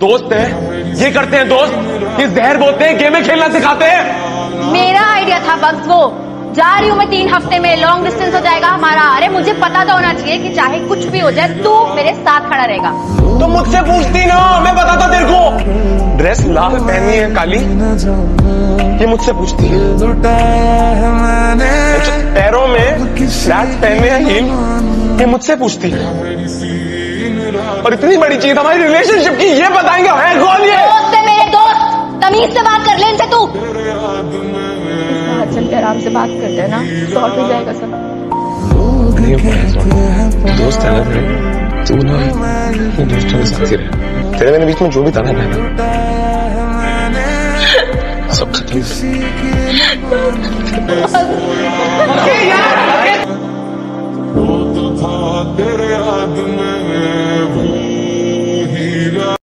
दोस्त है ये करते हैं दोस्त। ये जहर बोलते हैं गेमें खेलना सिखाते हैं। मेरा आइडिया था बस वो। जा रही हूँ मैं तीन हफ़्ते में लॉन्ग डिस्टेंस हो जाएगा हमारा। अरे मुझे पता तो होना चाहिए कि चाहे कुछ भी हो जाए तू मेरे साथ खड़ा रहेगा। तो मुझसे पूछती ना मैं बताता तेरे को। ड्रेस लाल पहनी है काली। ये मुझसे पूछती है। पैरों में फ्लैट पहने हैं हील ये मुझसे पूछती है। और इतनी बड़ी चीज़ हमारी रिलेशनशिप की ये बताएँगे तमीज से बात कर ले इनसे तू। चल के आराम से बात करते हैं ना सॉल्व हो जाएगा सब। दोस्त है ना तेरे? तू ना दोस्तों के साथ ही रहे तेरे मेरे बीच में जो भी था ना सब खत्म। तेरे याद में।